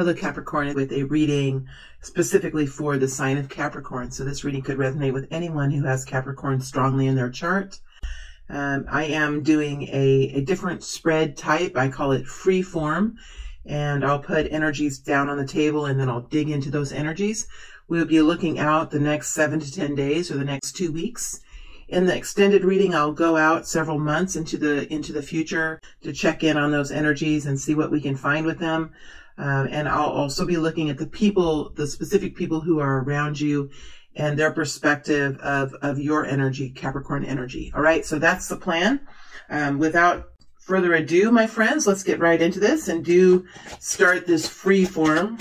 Hello Capricorn with a reading specifically for the sign of Capricorn. So this reading could resonate with anyone who has Capricorn strongly in their chart. Um, I am doing a, a different spread type. I call it free form. And I'll put energies down on the table and then I'll dig into those energies. We'll be looking out the next seven to 10 days or the next two weeks. In the extended reading, I'll go out several months into the into the future to check in on those energies and see what we can find with them. Um, and I'll also be looking at the people, the specific people who are around you and their perspective of, of your energy, Capricorn energy. All right. So that's the plan. Um, without further ado, my friends, let's get right into this and do start this free form,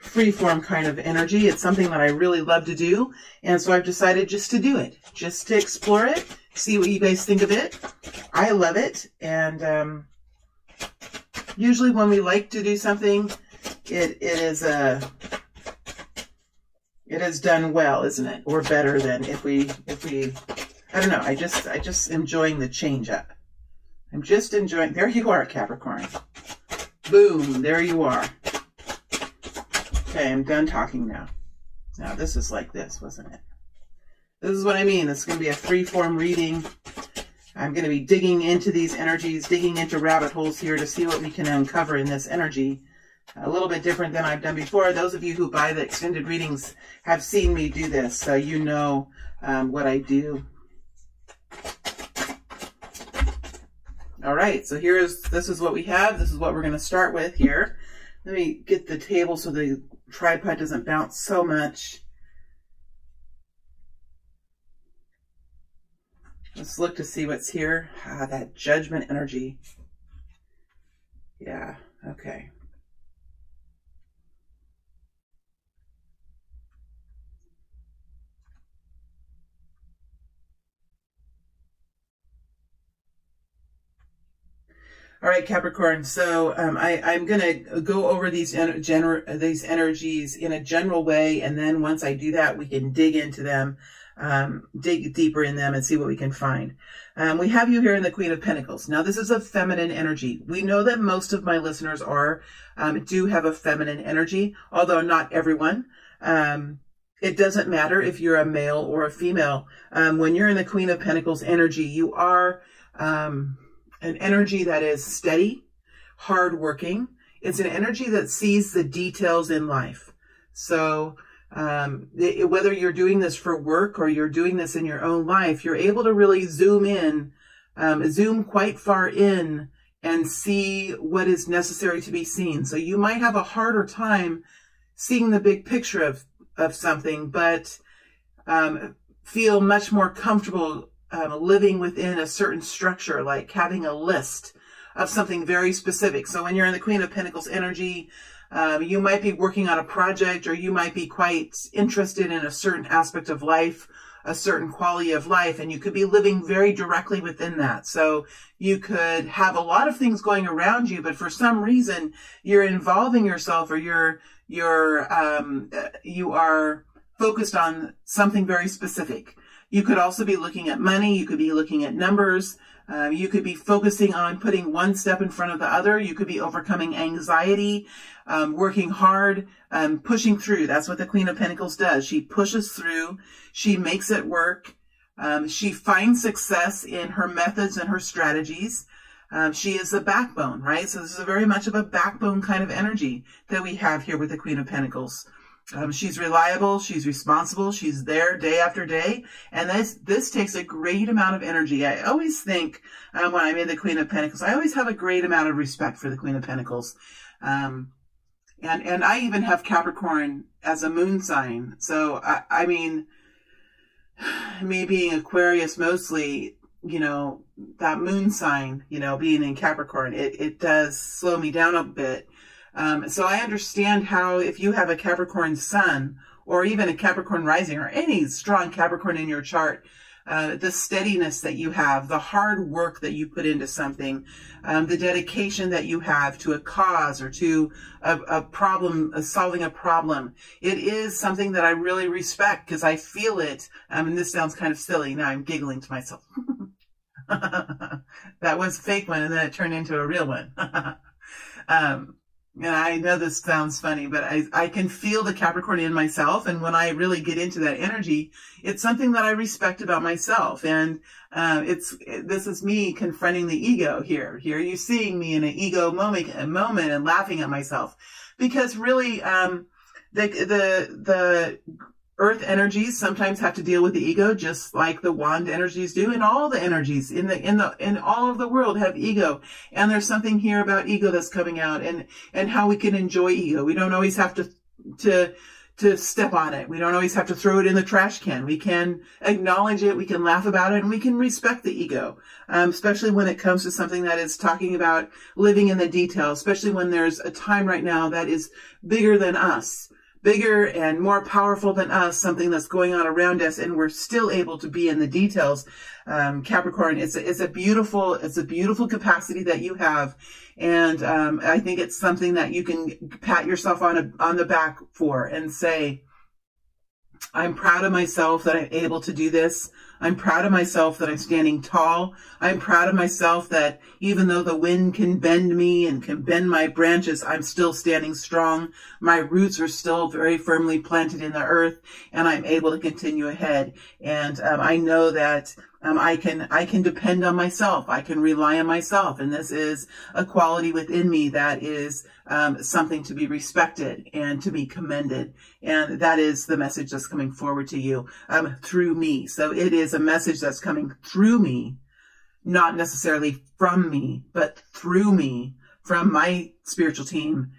free form kind of energy. It's something that I really love to do. And so I've decided just to do it, just to explore it, see what you guys think of it. I love it. And, um, usually when we like to do something, it, it is a, uh, it is done well, isn't it? Or better than if we, if we, I don't know. I just, I just enjoying the change up. I'm just enjoying, there you are, Capricorn. Boom, there you are. Okay, I'm done talking now. Now, this is like this, wasn't it? This is what I mean. It's going to be a free-form reading. I'm going to be digging into these energies, digging into rabbit holes here to see what we can uncover in this energy. A little bit different than I've done before. Those of you who buy the extended readings have seen me do this, so you know um, what I do. All right, so here is, this is what we have. This is what we're going to start with here. Let me get the table so the tripod doesn't bounce so much. Let's look to see what's here. Ah, that judgment energy. Yeah, okay. All right, Capricorn. So um, I, I'm going to go over these these energies in a general way, and then once I do that, we can dig into them um, dig deeper in them and see what we can find. Um, we have you here in the Queen of Pentacles. Now, this is a feminine energy. We know that most of my listeners are um, do have a feminine energy, although not everyone. Um, it doesn't matter if you're a male or a female. Um, when you're in the Queen of Pentacles energy, you are um, an energy that is steady, hardworking. It's an energy that sees the details in life. So um, it, whether you're doing this for work or you're doing this in your own life, you're able to really zoom in, um, zoom quite far in and see what is necessary to be seen. So you might have a harder time seeing the big picture of, of something, but um, feel much more comfortable um, living within a certain structure, like having a list of something very specific. So when you're in the Queen of Pentacles energy, um, you might be working on a project or you might be quite interested in a certain aspect of life, a certain quality of life, and you could be living very directly within that. So you could have a lot of things going around you, but for some reason you're involving yourself or you're, you're, um, you are focused on something very specific. You could also be looking at money. You could be looking at numbers. Um, you could be focusing on putting one step in front of the other. You could be overcoming anxiety, um, working hard, um, pushing through. That's what the Queen of Pentacles does. She pushes through. She makes it work. Um, she finds success in her methods and her strategies. Um, she is the backbone, right? So this is very much of a backbone kind of energy that we have here with the Queen of Pentacles. Um, she's reliable. She's responsible. She's there day after day. And this, this takes a great amount of energy. I always think um, when I'm in the Queen of Pentacles, I always have a great amount of respect for the Queen of Pentacles. Um, and, and I even have Capricorn as a moon sign. So, I, I mean, me being Aquarius mostly, you know, that moon sign, you know, being in Capricorn, it, it does slow me down a bit um, so I understand how if you have a Capricorn sun or even a Capricorn rising or any strong Capricorn in your chart, uh, the steadiness that you have, the hard work that you put into something, um, the dedication that you have to a cause or to a, a problem, uh, solving a problem. It is something that I really respect because I feel it. Um, and this sounds kind of silly. Now I'm giggling to myself. that was fake one and then it turned into a real one. um, And I know this sounds funny, but I, I can feel the Capricorn in myself. And when I really get into that energy, it's something that I respect about myself. And, uh, it's, this is me confronting the ego here. Here you seeing me in an ego moment, a moment and laughing at myself because really, um, the, the, the earth energies sometimes have to deal with the ego just like the wand energies do and all the energies in the in the in all of the world have ego. And there's something here about ego that's coming out and and how we can enjoy ego. We don't always have to to to step on it. We don't always have to throw it in the trash can. We can acknowledge it. We can laugh about it and we can respect the ego um, especially when it comes to something that is talking about living in the details especially when there's a time right now that is bigger than us bigger and more powerful than us, something that's going on around us, and we're still able to be in the details. Um, Capricorn, it's a, it's a beautiful, it's a beautiful capacity that you have. And, um, I think it's something that you can pat yourself on a, on the back for and say, I'm proud of myself that I'm able to do this. I'm proud of myself that I'm standing tall. I'm proud of myself that even though the wind can bend me and can bend my branches, I'm still standing strong. My roots are still very firmly planted in the earth and I'm able to continue ahead. And um, I know that um, I can I can depend on myself. I can rely on myself, and this is a quality within me that is um, something to be respected and to be commended. And that is the message that's coming forward to you um, through me. So it is a message that's coming through me, not necessarily from me, but through me from my spiritual team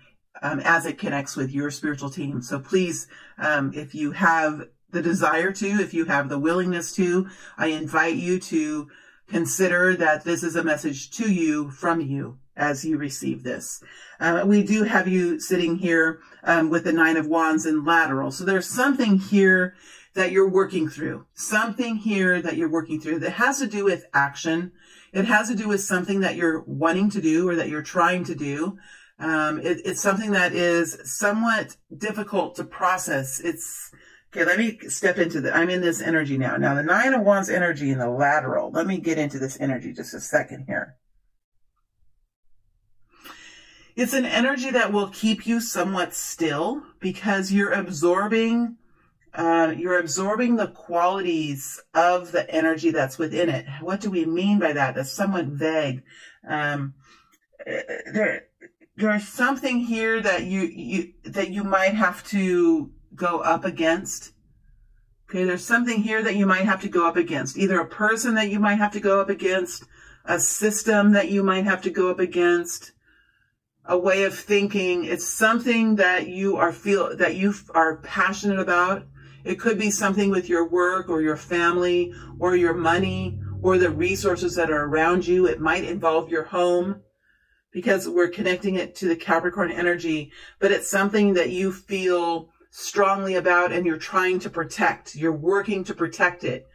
um, as it connects with your spiritual team. So please, um, if you have the desire to, if you have the willingness to, I invite you to consider that this is a message to you from you as you receive this. Uh, we do have you sitting here um, with the nine of wands in lateral. So there's something here that you're working through, something here that you're working through that has to do with action. It has to do with something that you're wanting to do or that you're trying to do. Um, it, it's something that is somewhat difficult to process. It's, Okay, let me step into the, I'm in this energy now. Now the nine of wands energy in the lateral. Let me get into this energy just a second here. It's an energy that will keep you somewhat still because you're absorbing, uh, you're absorbing the qualities of the energy that's within it. What do we mean by that? That's somewhat vague. Um, there, there's something here that you, you, that you might have to go up against. Okay, there's something here that you might have to go up against. Either a person that you might have to go up against, a system that you might have to go up against, a way of thinking. It's something that you are feel that you are passionate about. It could be something with your work or your family or your money or the resources that are around you. It might involve your home because we're connecting it to the Capricorn energy, but it's something that you feel strongly about and you're trying to protect. You're working to protect it.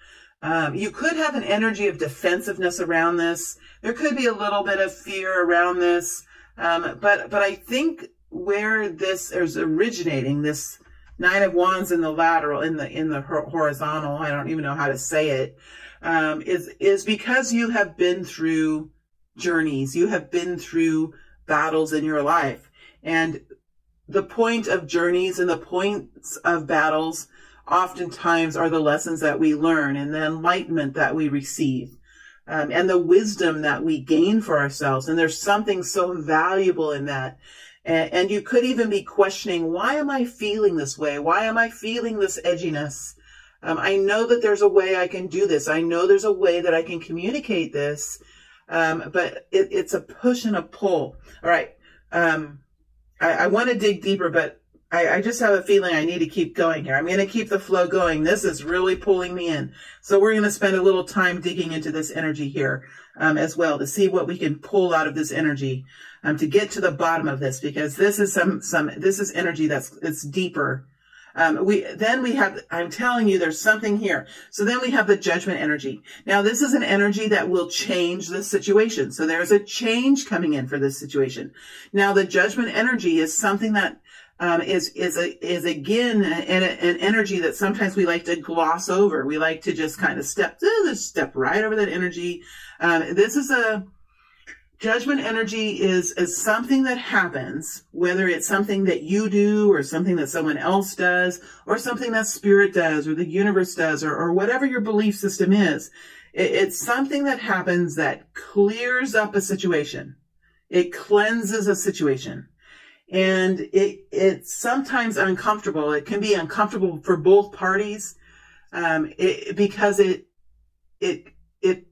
Um, you could have an energy of defensiveness around this. There could be a little bit of fear around this. Um, but, but I think where this is originating, this nine of wands in the lateral, in the, in the horizontal, I don't even know how to say it, um, is is because you have been through journeys. You have been through battles in your life. And the point of journeys and the points of battles oftentimes are the lessons that we learn and the enlightenment that we receive um, and the wisdom that we gain for ourselves. And there's something so valuable in that. And, and you could even be questioning, why am I feeling this way? Why am I feeling this edginess? Um, I know that there's a way I can do this. I know there's a way that I can communicate this. Um, but it, it's a push and a pull. All right. Um, I, I want to dig deeper, but I, I, just have a feeling I need to keep going here. I'm going to keep the flow going. This is really pulling me in. So we're going to spend a little time digging into this energy here um, as well to see what we can pull out of this energy um, to get to the bottom of this because this is some, some, this is energy that's, it's deeper um, we then we have, I'm telling you, there's something here. So then we have the judgment energy. Now this is an energy that will change the situation. So there's a change coming in for this situation. Now the judgment energy is something that um, is is a, is again an, an, energy that sometimes we like to gloss over. We like to just kind of step, just step right over that energy. Um, this is a Judgment energy is, is something that happens, whether it's something that you do or something that someone else does or something that spirit does or the universe does or, or whatever your belief system is. It, it's something that happens that clears up a situation. It cleanses a situation. And it, it's sometimes uncomfortable. It can be uncomfortable for both parties, um, it, because it, it, it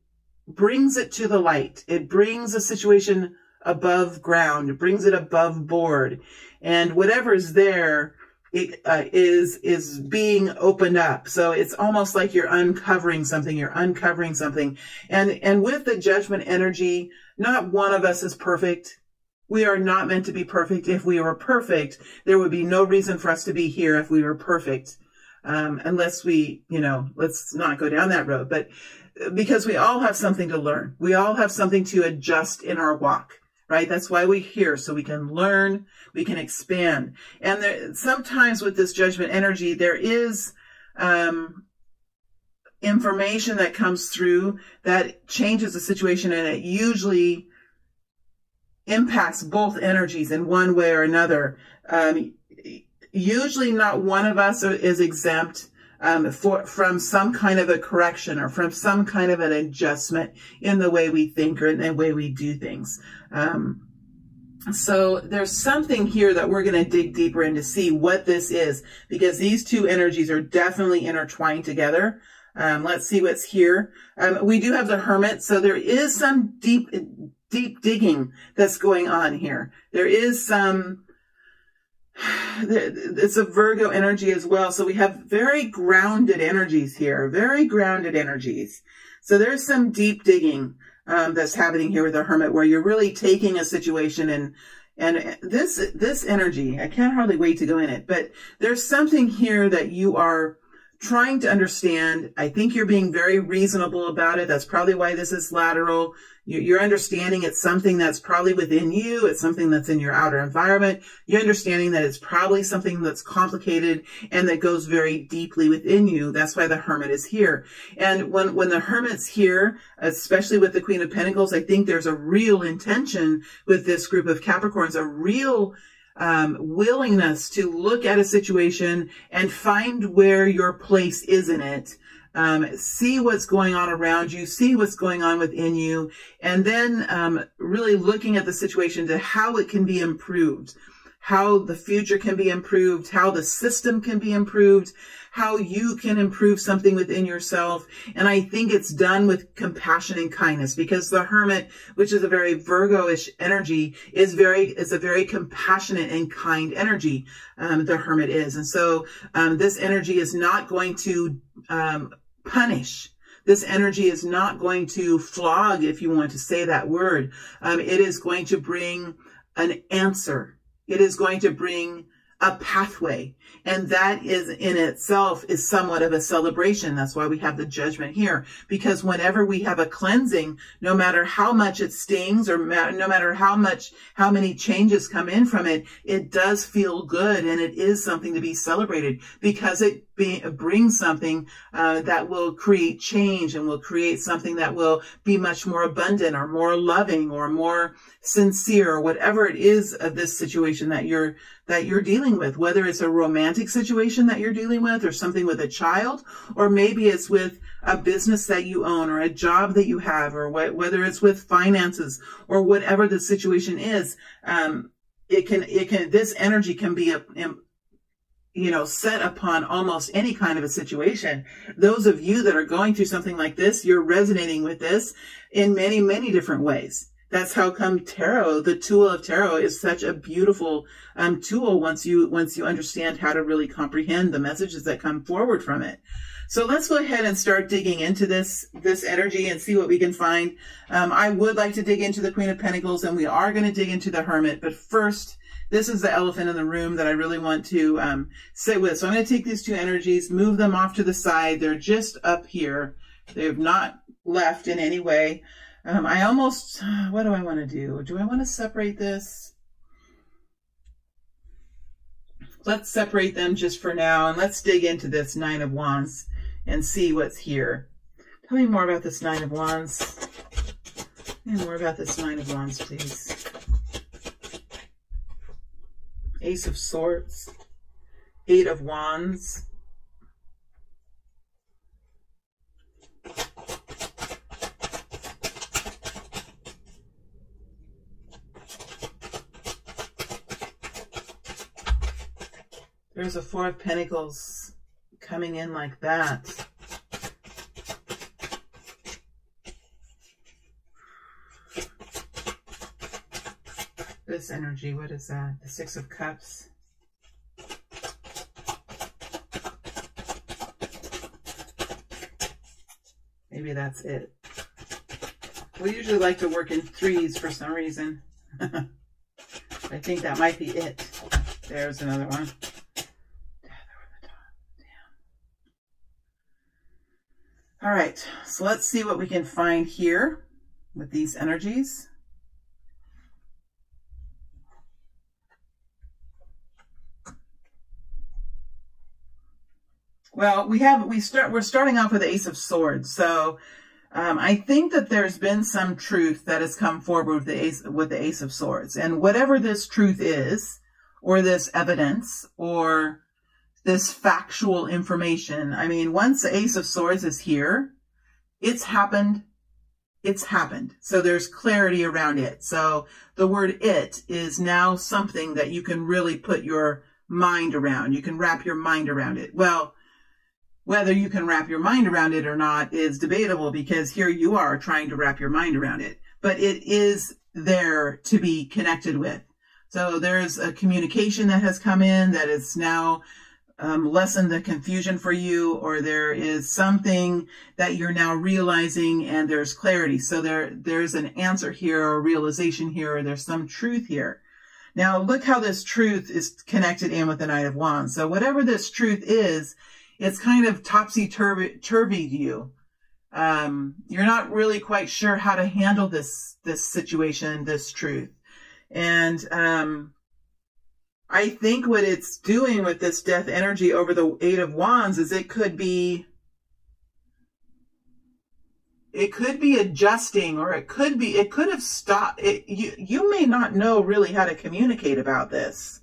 brings it to the light. It brings a situation above ground. It brings it above board. And whatever is there it, uh, is is being opened up. So it's almost like you're uncovering something. You're uncovering something. And and with the judgment energy, not one of us is perfect. We are not meant to be perfect. If we were perfect, there would be no reason for us to be here if we were perfect. Um, unless we, you know, let's not go down that road. But because we all have something to learn. We all have something to adjust in our walk, right? That's why we're here, so we can learn, we can expand. And there, sometimes with this judgment energy, there is um, information that comes through that changes the situation, and it usually impacts both energies in one way or another. Um, usually not one of us is exempt um, for, from some kind of a correction or from some kind of an adjustment in the way we think or in the way we do things. Um, so there's something here that we're going to dig deeper into see what this is because these two energies are definitely intertwined together. Um, let's see what's here. Um, we do have the hermit, so there is some deep, deep digging that's going on here. There is some it's a Virgo energy as well. So we have very grounded energies here, very grounded energies. So there's some deep digging um, that's happening here with the Hermit, where you're really taking a situation and and this this energy. I can't hardly wait to go in it, but there's something here that you are trying to understand. I think you're being very reasonable about it. That's probably why this is lateral. You're understanding it's something that's probably within you. It's something that's in your outer environment. You're understanding that it's probably something that's complicated and that goes very deeply within you. That's why the hermit is here. And when, when the hermit's here, especially with the queen of pentacles, I think there's a real intention with this group of Capricorns, a real um, willingness to look at a situation and find where your place is in it um, see what's going on around you, see what's going on within you, and then um, really looking at the situation to how it can be improved, how the future can be improved, how the system can be improved, how you can improve something within yourself. And I think it's done with compassion and kindness because the hermit, which is a very Virgo-ish energy, is very, is a very compassionate and kind energy. Um, the hermit is. And so, um, this energy is not going to, um, punish. This energy is not going to flog, if you want to say that word. Um, it is going to bring an answer. It is going to bring a pathway. And that is in itself is somewhat of a celebration. That's why we have the judgment here. Because whenever we have a cleansing, no matter how much it stings or no matter how much, how many changes come in from it, it does feel good and it is something to be celebrated because it be, brings something uh, that will create change and will create something that will be much more abundant or more loving or more sincere or whatever it is of this situation that you're that you're dealing with whether it's a romantic situation that you're dealing with or something with a child or maybe it's with a business that you own or a job that you have or wh- whether it's with finances or whatever the situation is um, it can it can this energy can be a, you know, set upon almost any kind of a situation. Those of you that are going through something like this, you're resonating with this in many, many different ways. That's how come tarot, the tool of tarot is such a beautiful um, tool once you, once you understand how to really comprehend the messages that come forward from it. So let's go ahead and start digging into this, this energy and see what we can find. Um, I would like to dig into the Queen of Pentacles and we are going to dig into the Hermit, but first, this is the elephant in the room that I really want to um, sit with. So I'm going to take these two energies, move them off to the side. They're just up here. They've not left in any way. Um, I almost, what do I want to do? Do I want to separate this? Let's separate them just for now and let's dig into this Nine of Wands and see what's here. Tell me more about this Nine of Wands. And more about this Nine of Wands, please. Ace of Swords, Eight of Wands, There's a Four of Pentacles coming in like that. This energy, what is that? The Six of Cups. Maybe that's it. We usually like to work in threes for some reason. I think that might be it. There's another one. All right, so let's see what we can find here with these energies. Well, we have we start we're starting off with the Ace of Swords. So um, I think that there's been some truth that has come forward with the Ace with the Ace of Swords, and whatever this truth is, or this evidence, or this factual information. I mean, once the Ace of Swords is here, it's happened. It's happened. So there's clarity around it. So the word it is now something that you can really put your mind around. You can wrap your mind around it. Well, whether you can wrap your mind around it or not is debatable because here you are trying to wrap your mind around it. But it is there to be connected with. So there's a communication that has come in that is now um, lessen the confusion for you or there is something that you're now realizing and there's clarity. So there, there's an answer here or realization here or there's some truth here. Now look how this truth is connected in with the Knight of Wands. So whatever this truth is, it's kind of topsy-turvy you. Um, you're not really quite sure how to handle this, this situation, this truth. And, um, I think what it's doing with this death energy over the Eight of Wands is it could be it could be adjusting or it could be it could have stopped it, you you may not know really how to communicate about this.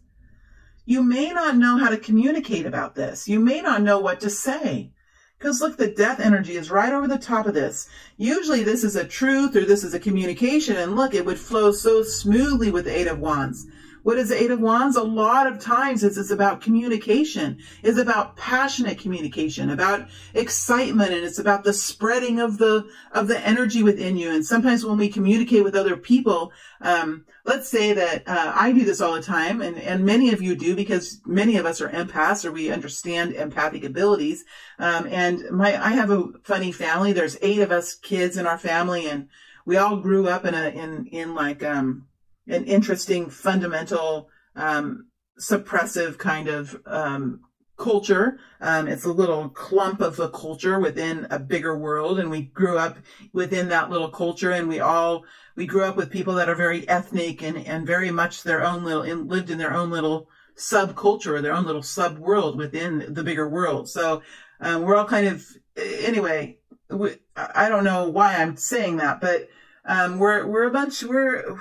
You may not know how to communicate about this. You may not know what to say. Because look the death energy is right over the top of this. Usually this is a truth or this is a communication and look it would flow so smoothly with the eight of wands what is the Eight of Wands? A lot of times it's, it's about communication. It's about passionate communication, about excitement, and it's about the spreading of the of the energy within you. And sometimes when we communicate with other people, um, let's say that uh, I do this all the time, and, and many of you do because many of us are empaths or we understand empathic abilities. Um, and my I have a funny family. There's eight of us kids in our family, and we all grew up in a in in like um an interesting fundamental um, suppressive kind of um, culture. Um, it's a little clump of a culture within a bigger world, and we grew up within that little culture, and we all we grew up with people that are very ethnic and and very much their own little in, lived in their own little subculture, their own little sub world within the bigger world. So um, we're all kind of anyway. We, I don't know why I'm saying that, but um, we're we're a bunch we're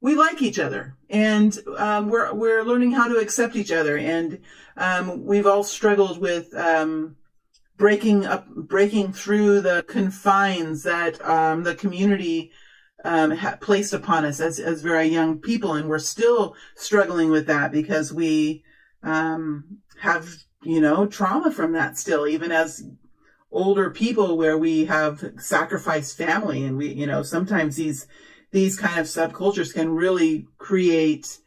we like each other and um, we're we're learning how to accept each other and um, we've all struggled with um, breaking up breaking through the confines that um, the community um, ha- placed upon us as as very young people and we're still struggling with that because we um, have you know trauma from that still even as older people where we have sacrificed family and we you know sometimes these these kind of subcultures can really create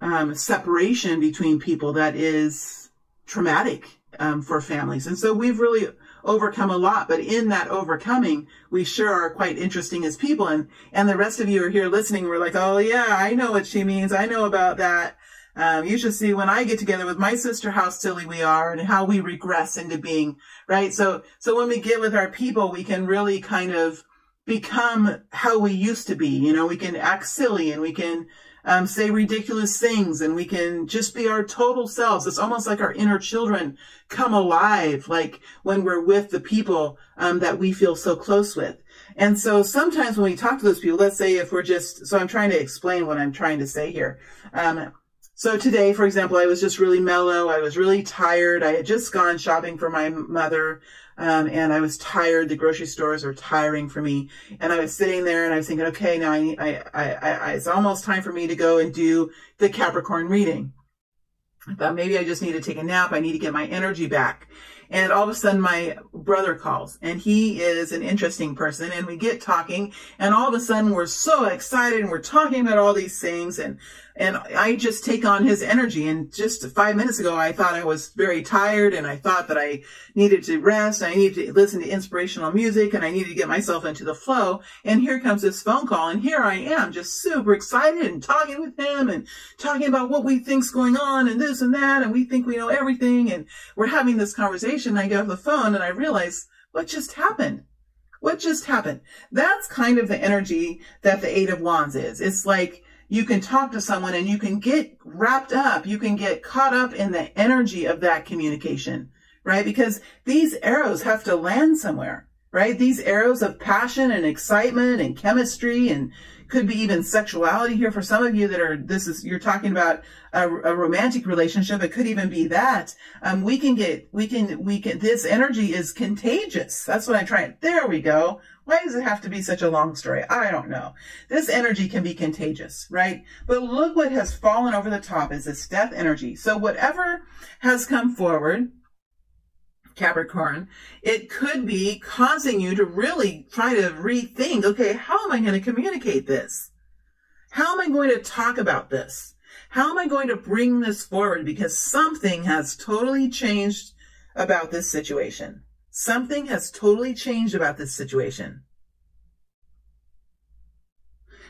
um, separation between people that is traumatic um, for families. And so we've really overcome a lot, but in that overcoming, we sure are quite interesting as people. And, and the rest of you are here listening. We're like, oh yeah, I know what she means. I know about that. Um, you should see when I get together with my sister how silly we are and how we regress into being, right? So, so when we get with our people, we can really kind of become how we used to be. You know, we can act silly and we can um, say ridiculous things and we can just be our total selves. It's almost like our inner children come alive, like when we're with the people um, that we feel so close with. And so sometimes when we talk to those people, let's say if we're just, so I'm trying to explain what I'm trying to say here. Um, so today, for example, I was just really mellow. I was really tired. I had just gone shopping for my mother. Um, and I was tired. The grocery stores were tiring for me. And I was sitting there and I was thinking, okay, now I, I, I, I, it's almost time for me to go and do the Capricorn reading. I thought maybe I just need to take a nap. I need to get my energy back. And all of a sudden my brother calls and he is an interesting person and we get talking and all of a sudden we're so excited and we're talking about all these things and and I just take on his energy. And just five minutes ago, I thought I was very tired and I thought that I needed to rest. I needed to listen to inspirational music and I needed to get myself into the flow. And here comes this phone call. And here I am just super excited and talking with him and talking about what we think's going on and this and that. And we think we know everything. And we're having this conversation. I get off the phone and I realize what just happened. What just happened? That's kind of the energy that the Eight of Wands is. It's like, you can talk to someone and you can get wrapped up. You can get caught up in the energy of that communication, right? Because these arrows have to land somewhere, right? These arrows of passion and excitement and chemistry and could be even sexuality here for some of you that are, this is, you're talking about a, a romantic relationship. It could even be that. Um, we can get, we can, we can, this energy is contagious. That's what I try. There we go. Why does it have to be such a long story? I don't know. This energy can be contagious, right? But look what has fallen over the top is this death energy. So whatever has come forward, Capricorn, it could be causing you to really try to rethink, okay, how am I going to communicate this? How am I going to talk about this? How am I going to bring this forward? Because something has totally changed about this situation. Something has totally changed about this situation.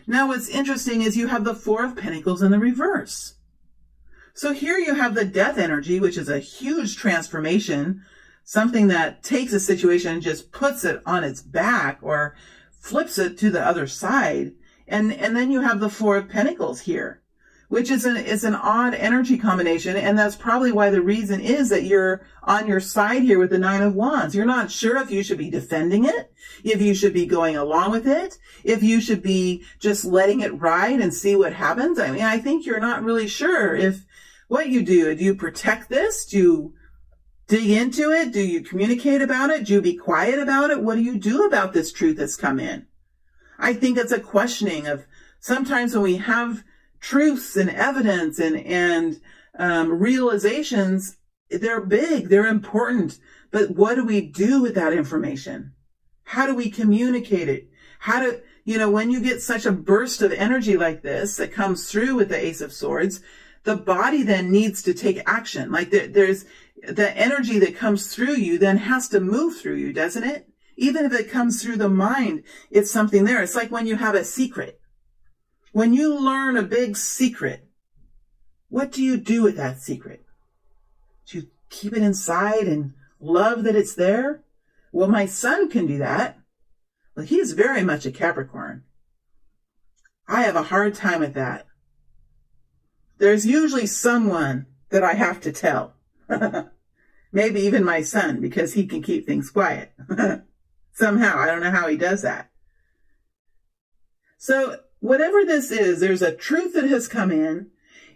Now what's interesting is you have the Four of Pentacles in the reverse. So here you have the death energy, which is a huge transformation, something that takes a situation and just puts it on its back or flips it to the other side. And, and then you have the Four of Pentacles here which is an, is an odd energy combination. And that's probably why the reason is that you're on your side here with the nine of wands. You're not sure if you should be defending it, if you should be going along with it, if you should be just letting it ride and see what happens. I mean, I think you're not really sure if what you do. Do you protect this? Do you dig into it? Do you communicate about it? Do you be quiet about it? What do you do about this truth that's come in? I think it's a questioning of sometimes when we have truths and evidence and, and um, realizations, they're big, they're important. But what do we do with that information? How do we communicate it? How do, you know, when you get such a burst of energy like this that comes through with the Ace of Swords, the body then needs to take action. Like there, there's the energy that comes through you then has to move through you, doesn't it? Even if it comes through the mind, it's something there. It's like when you have a secret. When you learn a big secret, what do you do with that secret? Do you keep it inside and love that it's there? Well, my son can do that. Well, he's very much a Capricorn. I have a hard time with that. There's usually someone that I have to tell. Maybe even my son, because he can keep things quiet. Somehow, I don't know how he does that. So whatever this is, there's a truth that has come in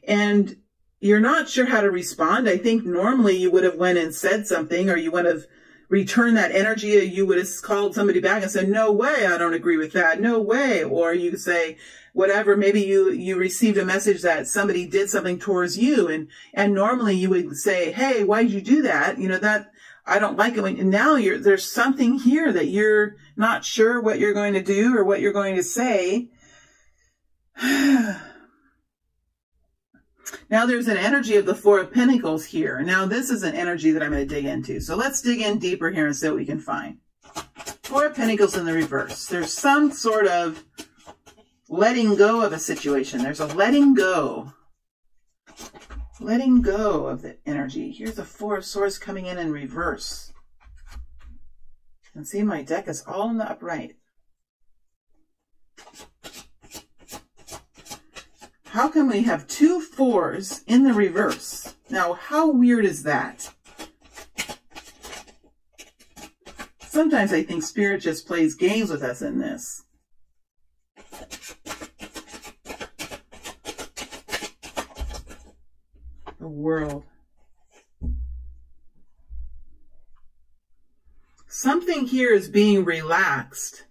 and you're not sure how to respond. I think normally you would have went and said something or you would have returned that energy. You would have called somebody back and said, no way, I don't agree with that. No way. Or you could say, whatever, maybe you, you received a message that somebody did something towards you. And, and normally you would say, Hey, why did you do that? You know, that, I don't like it when now you're, there's something here that you're not sure what you're going to do or what you're going to say. now there's an energy of the Four of Pentacles here. Now this is an energy that I'm going to dig into. So let's dig in deeper here and see what we can find. Four of Pentacles in the reverse. There's some sort of letting go of a situation. There's a letting go. Letting go of the energy. Here's the Four of Swords coming in in reverse. And see, my deck is all in the upright. How can we have two fours in the reverse? Now, how weird is that? sometimes I think spirit just plays games with us in this. The world. Something here is being relaxed.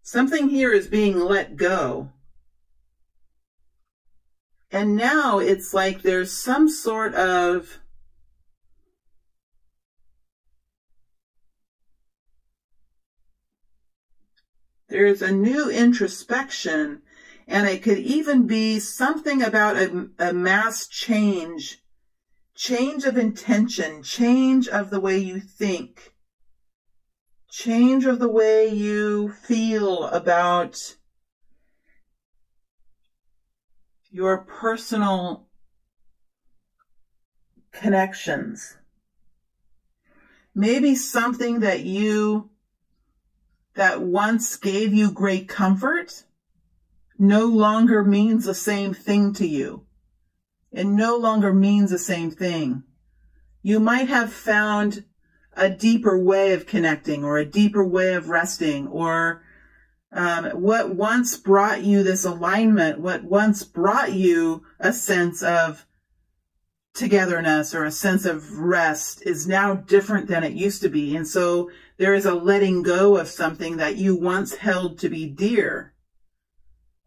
Something here is being let go. And now it's like there's some sort of there's a new introspection and it could even be something about a, a mass change change of intention change of the way you think change of the way you feel about your personal connections. Maybe something that you, that once gave you great comfort no longer means the same thing to you. It no longer means the same thing. You might have found a deeper way of connecting or a deeper way of resting or um, what once brought you this alignment, what once brought you a sense of togetherness or a sense of rest is now different than it used to be. And so there is a letting go of something that you once held to be dear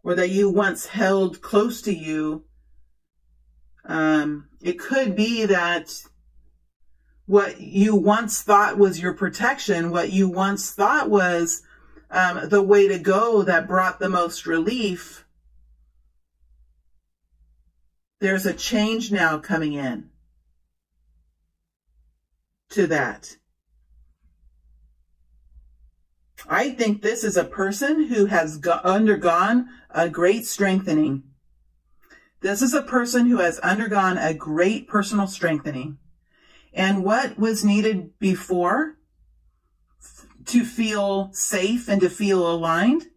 or that you once held close to you. Um, it could be that what you once thought was your protection, what you once thought was um, the way to go that brought the most relief, there's a change now coming in to that. I think this is a person who has undergone a great strengthening. This is a person who has undergone a great personal strengthening. And what was needed before to feel safe and to feel aligned?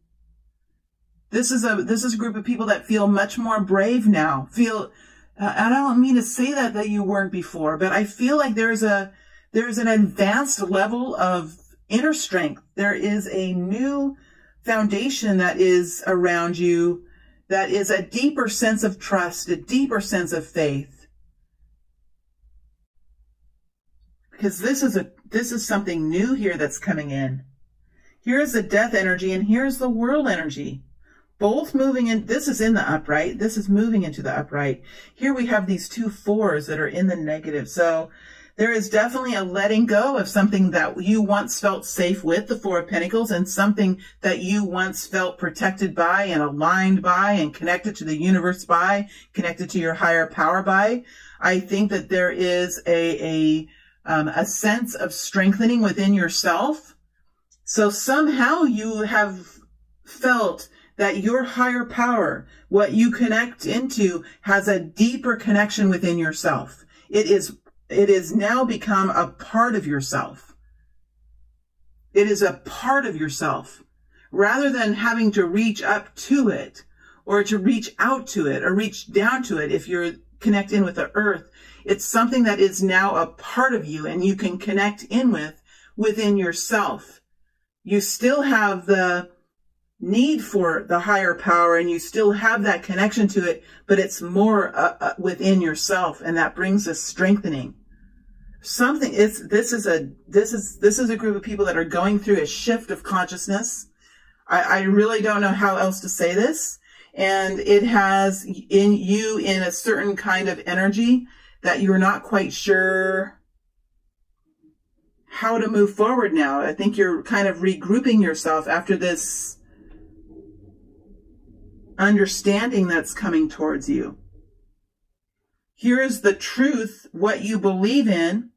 This is a this is a group of people that feel much more brave now. Feel uh, I don't mean to say that that you weren't before, but I feel like there's a there's an advanced level of inner strength. There is a new foundation that is around you that is a deeper sense of trust, a deeper sense of faith. Because this is a this is something new here that's coming in. Here's the death energy and here's the world energy. Both moving in, this is in the upright, this is moving into the upright. Here we have these two fours that are in the negative. So there is definitely a letting go of something that you once felt safe with, the Four of Pentacles, and something that you once felt protected by and aligned by and connected to the universe by, connected to your higher power by. I think that there is a, a um, a sense of strengthening within yourself. So somehow you have felt that your higher power, what you connect into has a deeper connection within yourself. It is, it is now become a part of yourself. It is a part of yourself rather than having to reach up to it or to reach out to it or reach down to it. If you're connecting with the earth, it's something that is now a part of you and you can connect in with within yourself. You still have the need for the higher power and you still have that connection to it, but it's more uh, uh, within yourself and that brings a strengthening. Something is, this is a, this is, this is a group of people that are going through a shift of consciousness. I, I really don't know how else to say this. And it has in you in a certain kind of energy that you're not quite sure how to move forward now. I think you're kind of regrouping yourself after this understanding that's coming towards you. Here is the truth, what you believe in,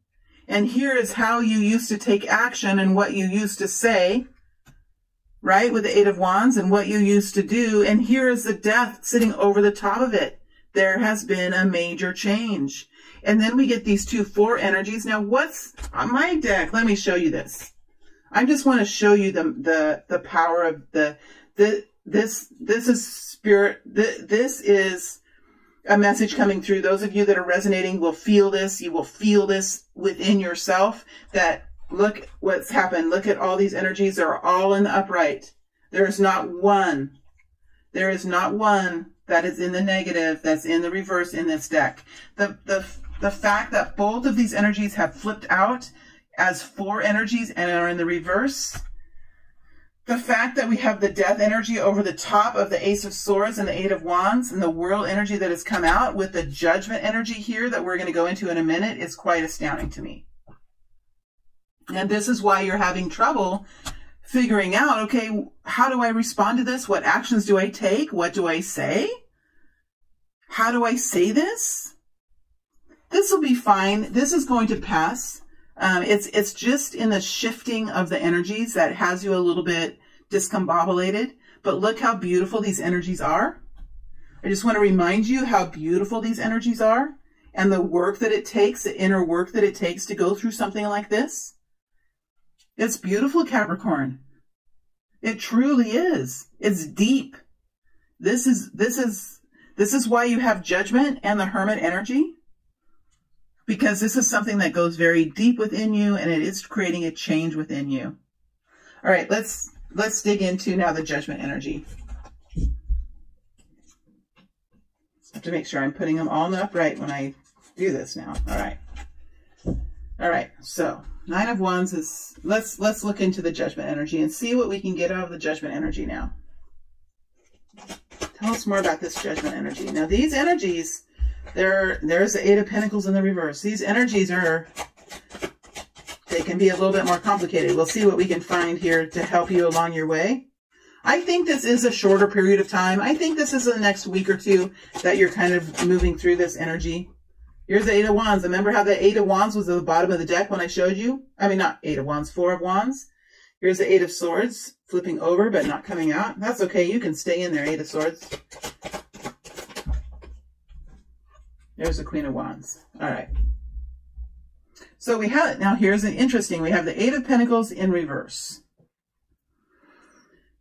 and here is how you used to take action and what you used to say, right, with the Eight of Wands and what you used to do, and here is the death sitting over the top of it. There has been a major change. And then we get these two four energies. Now what's on my deck? Let me show you this. I just want to show you the, the, the power of the, the, this, this is spirit. The, this is a message coming through. Those of you that are resonating will feel this. You will feel this within yourself that look what's happened. Look at all these energies. They're all in the upright. There is not one. There is not one that is in the negative, that's in the reverse in this deck. The, the, the fact that both of these energies have flipped out as four energies and are in the reverse. The fact that we have the death energy over the top of the Ace of Swords and the Eight of Wands and the world energy that has come out with the judgment energy here that we're going to go into in a minute is quite astounding to me. And this is why you're having trouble figuring out, okay, how do I respond to this? What actions do I take? What do I say? How do I say this? This will be fine. This is going to pass. Um, it's, it's just in the shifting of the energies that has you a little bit discombobulated. But look how beautiful these energies are. I just want to remind you how beautiful these energies are and the work that it takes, the inner work that it takes to go through something like this. It's beautiful, Capricorn. It truly is. It's deep. This is, this is, this is why you have judgment and the hermit energy. Because this is something that goes very deep within you and it is creating a change within you. All right, let's, let's dig into now the judgment energy. I have to make sure I'm putting them all upright when I do this now. All right. All right, so Nine of Wands is, let's, let's look into the judgment energy and see what we can get out of the judgment energy now. Tell us more about this judgment energy. Now these energies, there, there's the Eight of Pentacles in the reverse. These energies are, they can be a little bit more complicated. We'll see what we can find here to help you along your way. I think this is a shorter period of time. I think this is the next week or two that you're kind of moving through this energy. Here's the Eight of Wands. Remember how the Eight of Wands was at the bottom of the deck when I showed you? I mean, not Eight of Wands, Four of Wands. Here's the Eight of Swords, flipping over but not coming out. That's okay. You can stay in there, Eight of Swords. There's the Queen of Wands. All right. So we have it. Now here's an interesting. We have the Eight of Pentacles in reverse.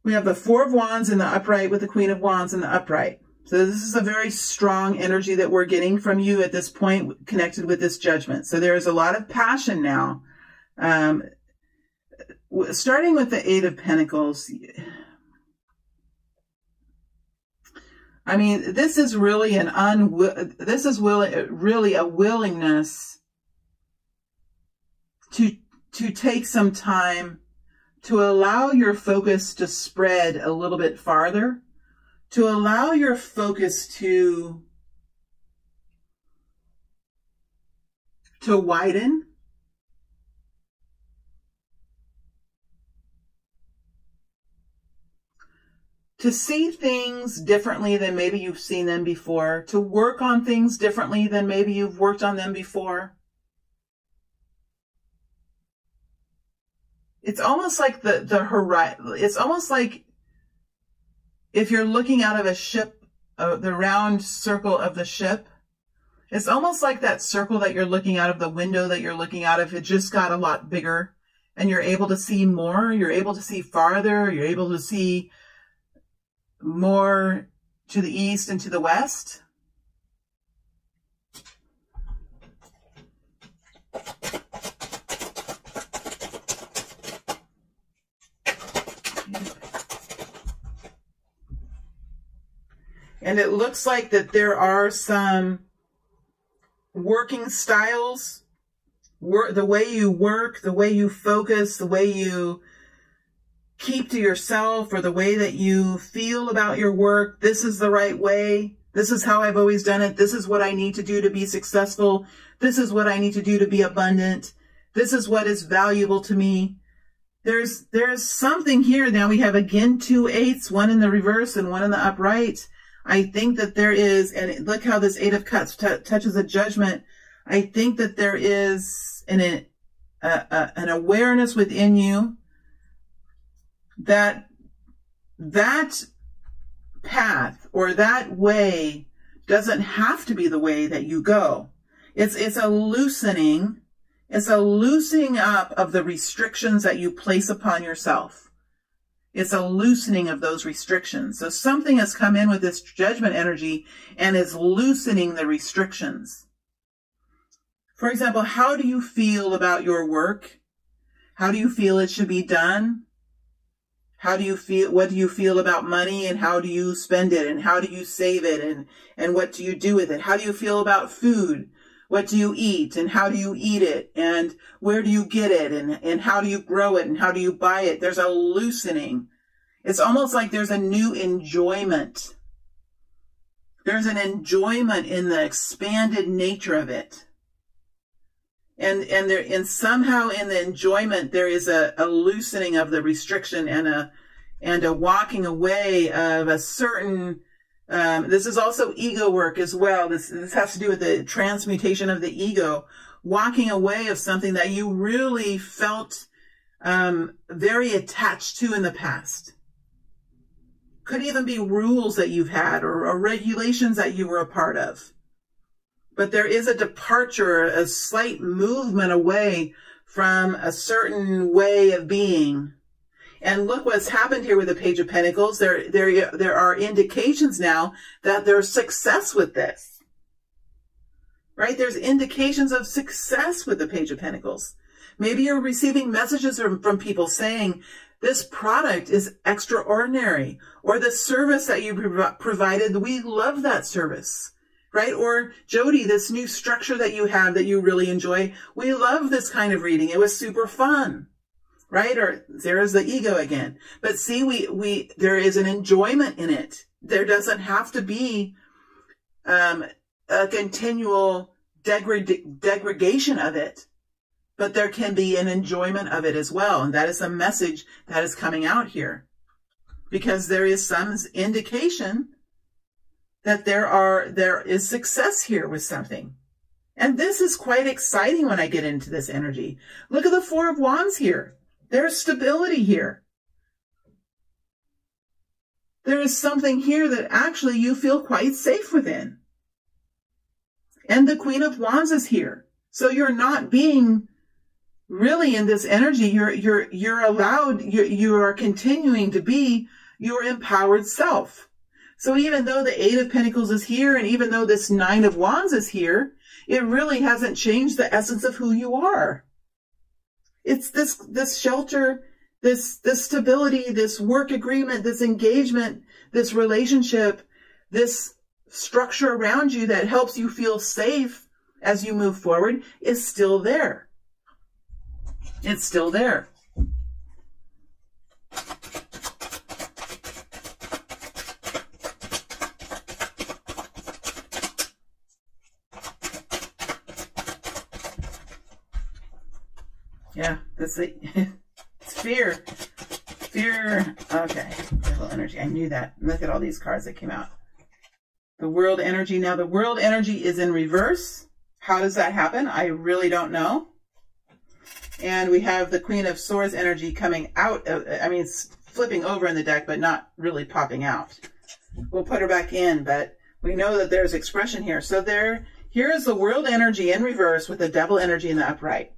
We have the Four of Wands in the upright with the Queen of Wands in the upright. So this is a very strong energy that we're getting from you at this point connected with this judgment. So there is a lot of passion now. Um, starting with the Eight of Pentacles. I mean, this is really an un. This is really really a willingness to to take some time to allow your focus to spread a little bit farther to allow your focus to to widen to see things differently than maybe you've seen them before, to work on things differently than maybe you've worked on them before. It's almost like the, the horizon, it's almost like if you're looking out of a ship, uh, the round circle of the ship, it's almost like that circle that you're looking out of the window that you're looking out of. It just got a lot bigger and you're able to see more. You're able to see farther. You're able to see more to the east and to the west. And it looks like that there are some working styles, work, the way you work, the way you focus, the way you keep to yourself or the way that you feel about your work. This is the right way. This is how I've always done it. This is what I need to do to be successful. This is what I need to do to be abundant. This is what is valuable to me. There's, there's something here. Now we have again two eights, one in the reverse and one in the upright. I think that there is, and look how this Eight of Cups touches a judgment. I think that there is an, a, a, an awareness within you that that path or that way doesn't have to be the way that you go. It's, it's a loosening. It's a loosening up of the restrictions that you place upon yourself. It's a loosening of those restrictions. So something has come in with this judgment energy and is loosening the restrictions. For example, how do you feel about your work? How do you feel it should be done? How do you feel, what do you feel about money and how do you spend it and how do you save it and, and what do you do with it? How do you feel about food? What do you eat and how do you eat it and where do you get it and, and how do you grow it and how do you buy it? There's a loosening. It's almost like there's a new enjoyment. There's an enjoyment in the expanded nature of it. And, and there, and somehow in the enjoyment, there is a, a loosening of the restriction and a, and a walking away of a certain um, this is also ego work as well. This, this has to do with the transmutation of the ego, walking away of something that you really felt um, very attached to in the past. Could even be rules that you've had or, or regulations that you were a part of. But there is a departure, a slight movement away from a certain way of being and look what's happened here with the Page of Pentacles. There, there, there are indications now that there's success with this. Right? There's indications of success with the Page of Pentacles. Maybe you're receiving messages from, from people saying, this product is extraordinary, or the service that you prov provided, we love that service right? Or Jody, this new structure that you have that you really enjoy, we love this kind of reading. It was super fun right? Or there's the ego again. But see, we, we, there is an enjoyment in it. There doesn't have to be, um, a continual degrad- degradation of it, but there can be an enjoyment of it as well. And that is a message that is coming out here because there is some indication that there are, there is success here with something. And this is quite exciting when I get into this energy. Look at the Four of Wands here. There's stability here. There is something here that actually you feel quite safe within. And the Queen of Wands is here. So you're not being really in this energy. You're, you're, you're allowed, you're, you are continuing to be your empowered self. So even though the Eight of Pentacles is here and even though this Nine of Wands is here, it really hasn't changed the essence of who you are. It's this, this shelter, this, this stability, this work agreement, this engagement, this relationship, this structure around you that helps you feel safe as you move forward is still there. It's still there. It. it's fear. Fear. Okay. Devil energy. I knew that. Look at all these cards that came out. The world energy. Now, the world energy is in reverse. How does that happen? I really don't know. And we have the Queen of Swords energy coming out. Of, I mean, it's flipping over in the deck, but not really popping out. We'll put her back in, but we know that there's expression here. So there, here is the world energy in reverse with the devil energy in the upright.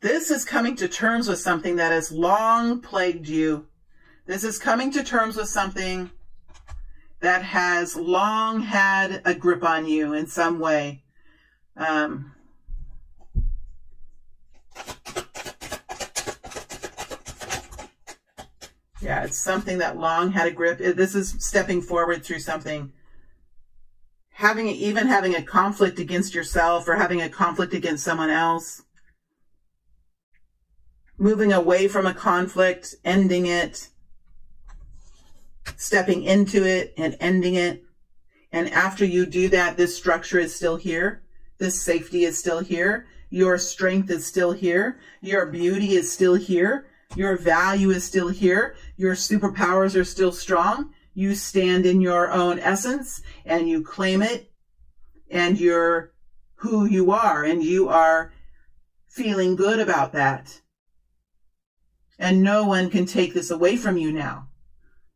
This is coming to terms with something that has long plagued you. This is coming to terms with something that has long had a grip on you in some way. Um, yeah, it's something that long had a grip. This is stepping forward through something having even having a conflict against yourself or having a conflict against someone else. Moving away from a conflict ending it. Stepping into it and ending it. And after you do that this structure is still here. This safety is still here. Your strength is still here. Your beauty is still here. Your value is still here. Your superpowers are still strong you stand in your own essence and you claim it and you're who you are and you are feeling good about that. And no one can take this away from you now.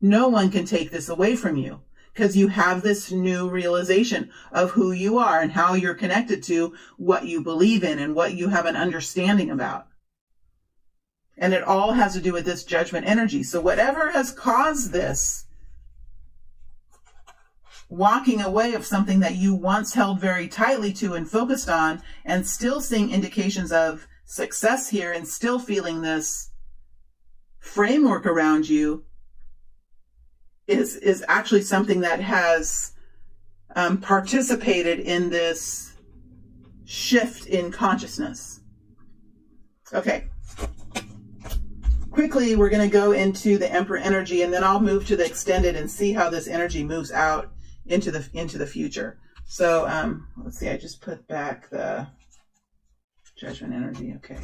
No one can take this away from you because you have this new realization of who you are and how you're connected to what you believe in and what you have an understanding about. And it all has to do with this judgment energy. So whatever has caused this walking away of something that you once held very tightly to and focused on and still seeing indications of success here and still feeling this framework around you is is actually something that has um, participated in this shift in consciousness. Okay. Quickly, we're going to go into the Emperor energy, and then I'll move to the extended and see how this energy moves out into the into the future. So um, let's see. I just put back the Judgment energy. Okay.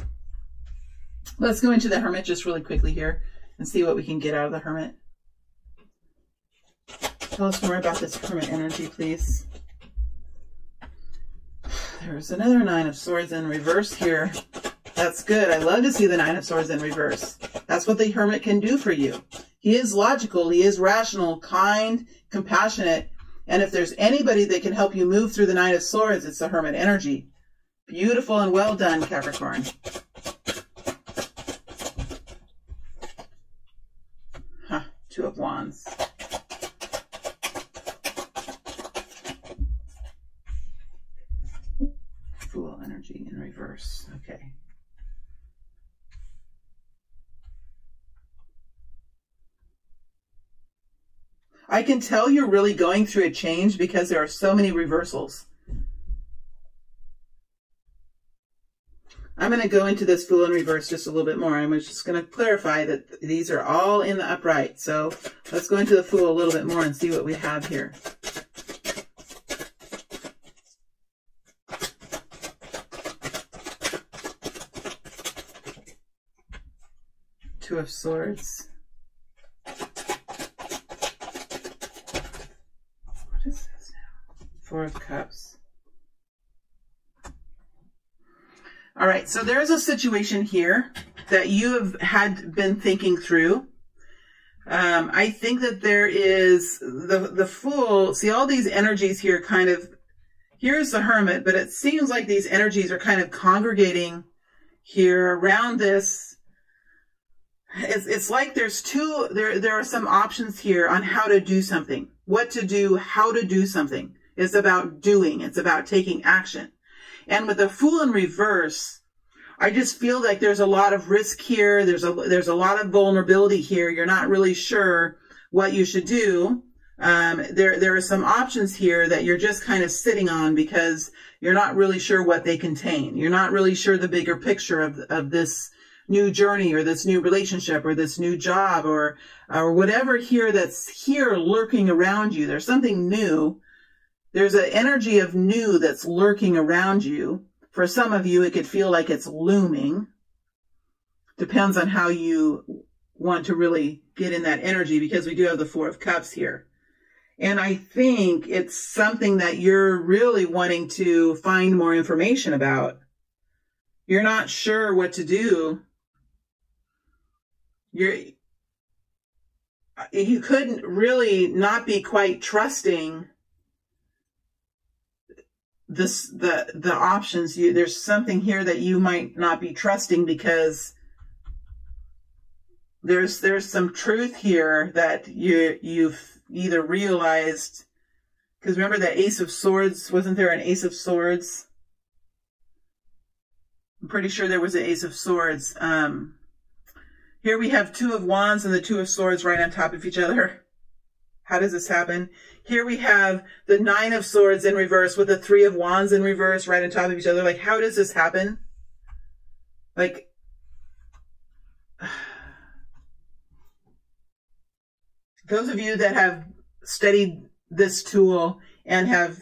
Let's go into the Hermit just really quickly here and see what we can get out of the Hermit. Tell us more about this Hermit energy, please. There's another Nine of Swords in reverse here. That's good. I love to see the Nine of Swords in reverse. That's what the Hermit can do for you. He is logical. He is rational, kind, compassionate. And if there's anybody that can help you move through the Nine of Swords, it's the Hermit energy. Beautiful and well done, Capricorn. Huh, two of Wands. Fool energy in reverse. Okay. I can tell you're really going through a change because there are so many reversals. I'm going to go into this Fool in reverse just a little bit more. I'm just going to clarify that these are all in the upright. So let's go into the Fool a little bit more and see what we have here. Two of Swords. What is this now? Four of Cups. All right, so there's a situation here that you have had been thinking through. Um, I think that there is the the fool. See all these energies here, kind of. Here's the hermit, but it seems like these energies are kind of congregating here around this. It's, it's like there's two. There there are some options here on how to do something, what to do, how to do something. It's about doing. It's about taking action. And with the fool in reverse, I just feel like there's a lot of risk here. There's a, there's a lot of vulnerability here. You're not really sure what you should do. Um, there, there are some options here that you're just kind of sitting on because you're not really sure what they contain. You're not really sure the bigger picture of, of this new journey or this new relationship or this new job or, or whatever here that's here lurking around you. There's something new there's an energy of new that's lurking around you. For some of you, it could feel like it's looming. Depends on how you want to really get in that energy because we do have the Four of Cups here. And I think it's something that you're really wanting to find more information about. You're not sure what to do. You're, you couldn't really not be quite trusting this the the options you there's something here that you might not be trusting because there's there's some truth here that you you've either realized because remember the ace of swords wasn't there an ace of swords? I'm pretty sure there was an ace of swords. Um here we have two of wands and the two of swords right on top of each other how does this happen here we have the nine of swords in reverse with the three of wands in reverse right on top of each other. Like, how does this happen? Like, those of you that have studied this tool and have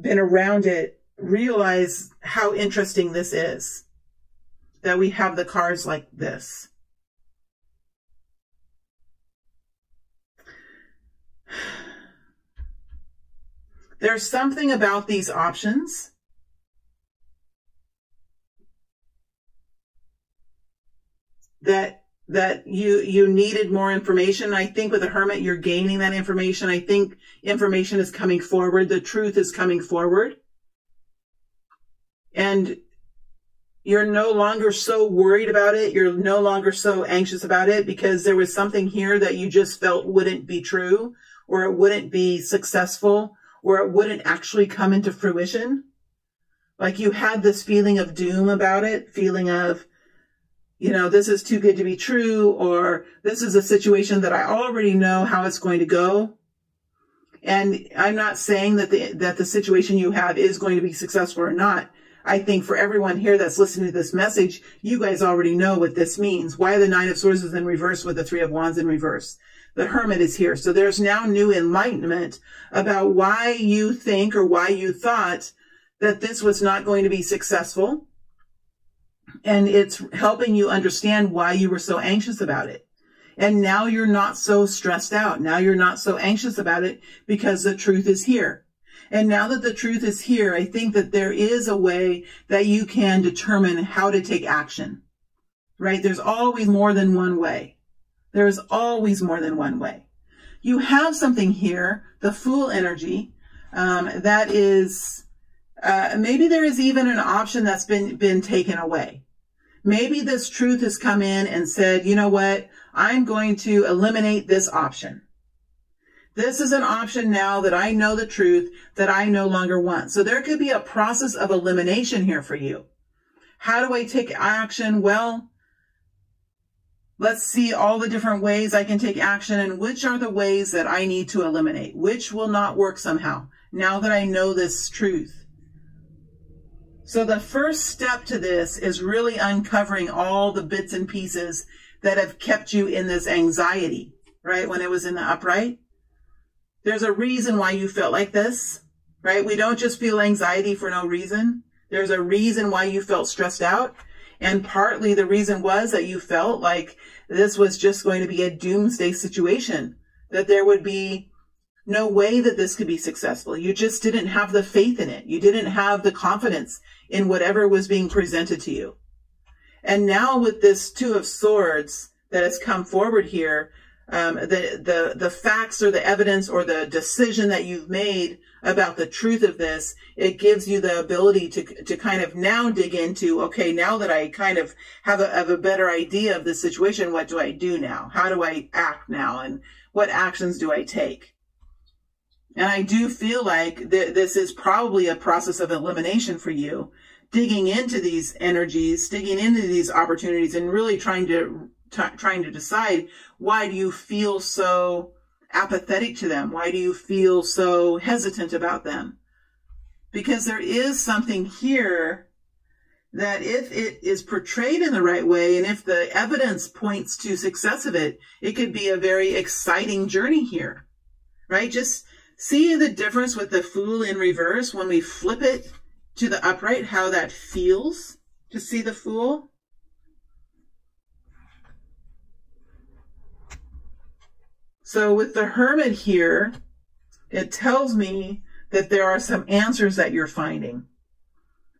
been around it realize how interesting this is that we have the cards like this. There's something about these options that that you you needed more information. I think with a hermit you're gaining that information. I think information is coming forward. The truth is coming forward. And you're no longer so worried about it. You're no longer so anxious about it because there was something here that you just felt wouldn't be true or it wouldn't be successful or it wouldn't actually come into fruition. Like you had this feeling of doom about it, feeling of, you know, this is too good to be true, or this is a situation that I already know how it's going to go. And I'm not saying that the, that the situation you have is going to be successful or not. I think for everyone here that's listening to this message, you guys already know what this means. Why the nine of swords is in reverse with the three of wands in reverse. The hermit is here. So there's now new enlightenment about why you think or why you thought that this was not going to be successful. And it's helping you understand why you were so anxious about it. And now you're not so stressed out. Now you're not so anxious about it because the truth is here. And now that the truth is here, I think that there is a way that you can determine how to take action, right? There's always more than one way. There's always more than one way. You have something here, the fool energy, um, that is uh, maybe there is even an option that's been, been taken away. Maybe this truth has come in and said, you know what? I'm going to eliminate this option. This is an option now that I know the truth that I no longer want. So there could be a process of elimination here for you. How do I take action? Well, let's see all the different ways I can take action and which are the ways that I need to eliminate, which will not work somehow now that I know this truth. So the first step to this is really uncovering all the bits and pieces that have kept you in this anxiety, right? When it was in the upright. There's a reason why you felt like this, right? We don't just feel anxiety for no reason. There's a reason why you felt stressed out. And partly the reason was that you felt like this was just going to be a doomsday situation, that there would be no way that this could be successful. You just didn't have the faith in it. You didn't have the confidence in whatever was being presented to you. And now with this two of swords that has come forward here, um, the, the, the facts or the evidence or the decision that you've made about the truth of this, it gives you the ability to, to kind of now dig into, okay, now that I kind of have a, have a better idea of the situation, what do I do now? How do I act now? And what actions do I take? And I do feel like th- this is probably a process of elimination for you, digging into these energies, digging into these opportunities and really trying to, trying to decide why do you feel so apathetic to them? Why do you feel so hesitant about them? Because there is something here that if it is portrayed in the right way and if the evidence points to success of it, it could be a very exciting journey here, right? Just See the difference with the fool in reverse when we flip it to the upright, how that feels to see the fool? So with the hermit here, it tells me that there are some answers that you're finding.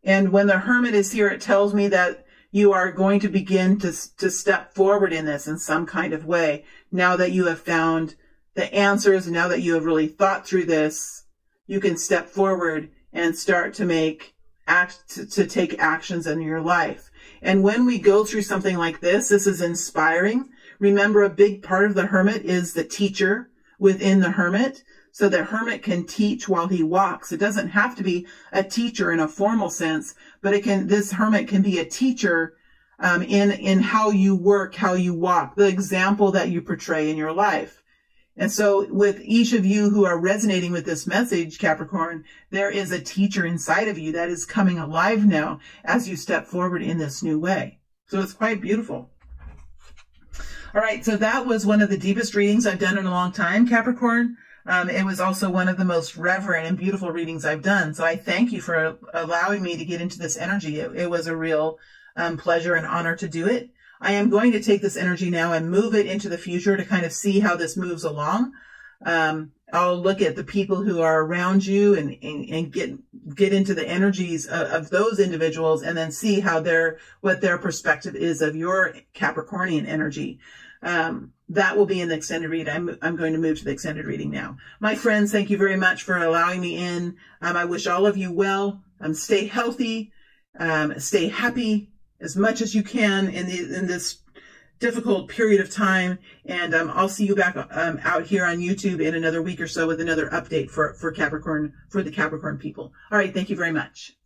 And when the hermit is here, it tells me that you are going to begin to, to step forward in this in some kind of way now that you have found the answers. Now that you have really thought through this, you can step forward and start to make act, to, to take actions in your life. And when we go through something like this, this is inspiring. Remember, a big part of the hermit is the teacher within the hermit. So the hermit can teach while he walks. It doesn't have to be a teacher in a formal sense, but it can, this hermit can be a teacher um, in, in how you work, how you walk, the example that you portray in your life. And so with each of you who are resonating with this message, Capricorn, there is a teacher inside of you that is coming alive now as you step forward in this new way. So it's quite beautiful. All right. So that was one of the deepest readings I've done in a long time, Capricorn. Um, it was also one of the most reverent and beautiful readings I've done. So I thank you for allowing me to get into this energy. It, it was a real um, pleasure and honor to do it. I am going to take this energy now and move it into the future to kind of see how this moves along. Um, I'll look at the people who are around you and, and, and get, get into the energies of, of, those individuals and then see how their, what their perspective is of your Capricornian energy. Um, that will be in the extended read. I'm, I'm going to move to the extended reading now. My friends, thank you very much for allowing me in. Um, I wish all of you well. Um, stay healthy, um, stay happy, as much as you can in the in this difficult period of time. And um, I'll see you back um, out here on YouTube in another week or so with another update for, for Capricorn, for the Capricorn people. All right. Thank you very much.